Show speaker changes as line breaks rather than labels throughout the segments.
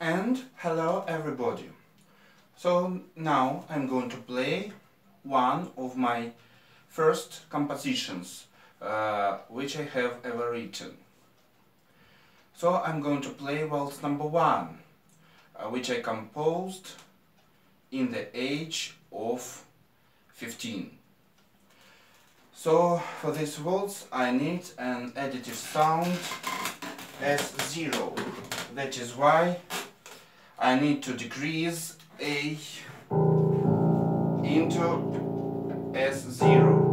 and hello everybody. So now I'm going to play one of my first compositions uh, which I have ever written. So I'm going to play waltz number one uh, which I composed in the age of 15. So for this waltz I need an additive sound S0. That is why I need to decrease A into S0.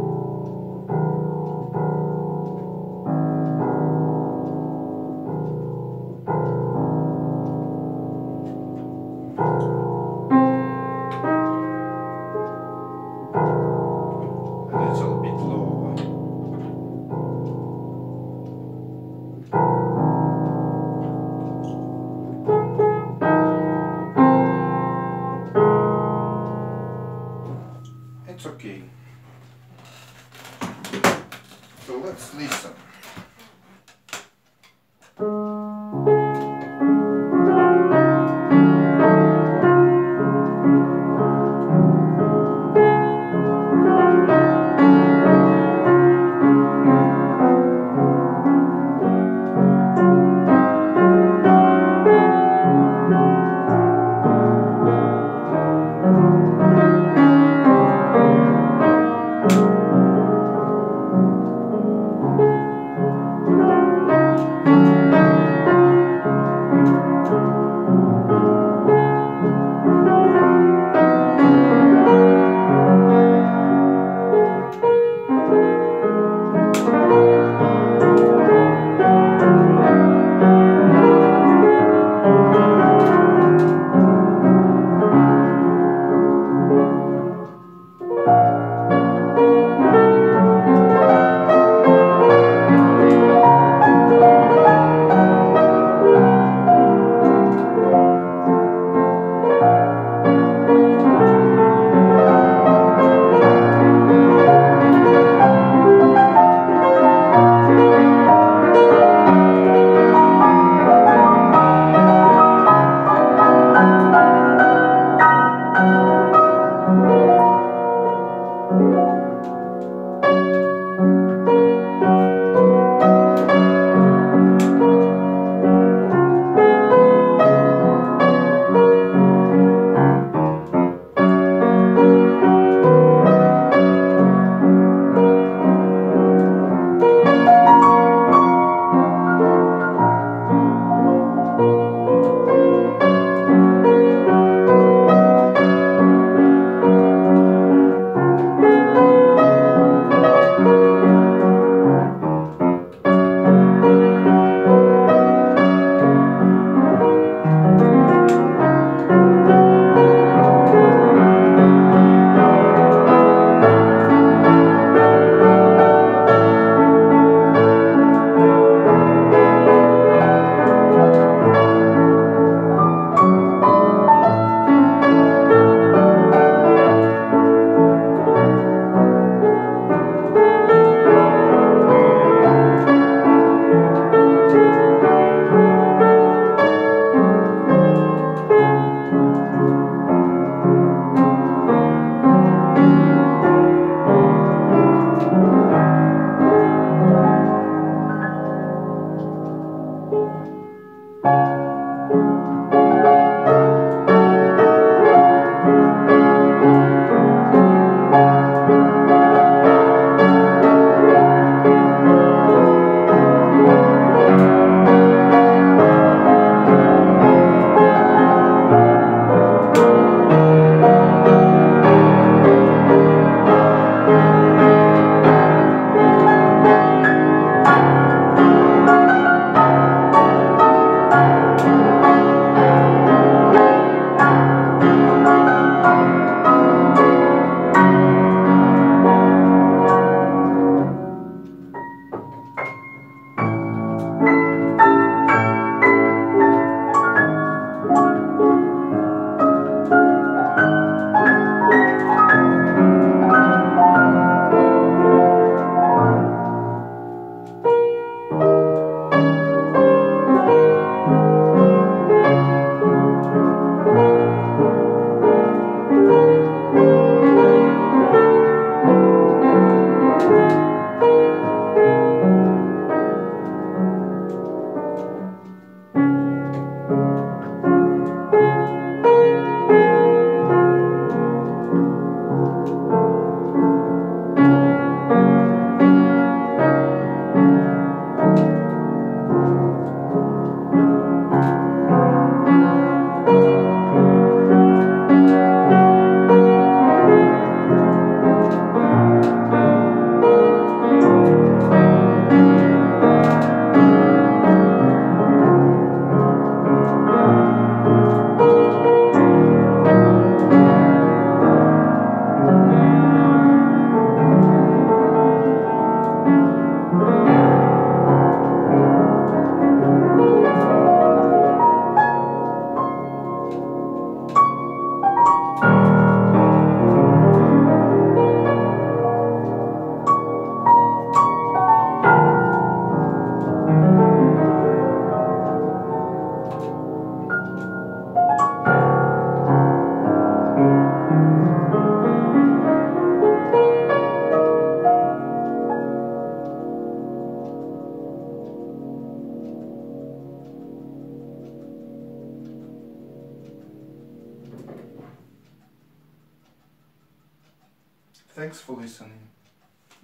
Thanks for listening.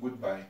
Goodbye.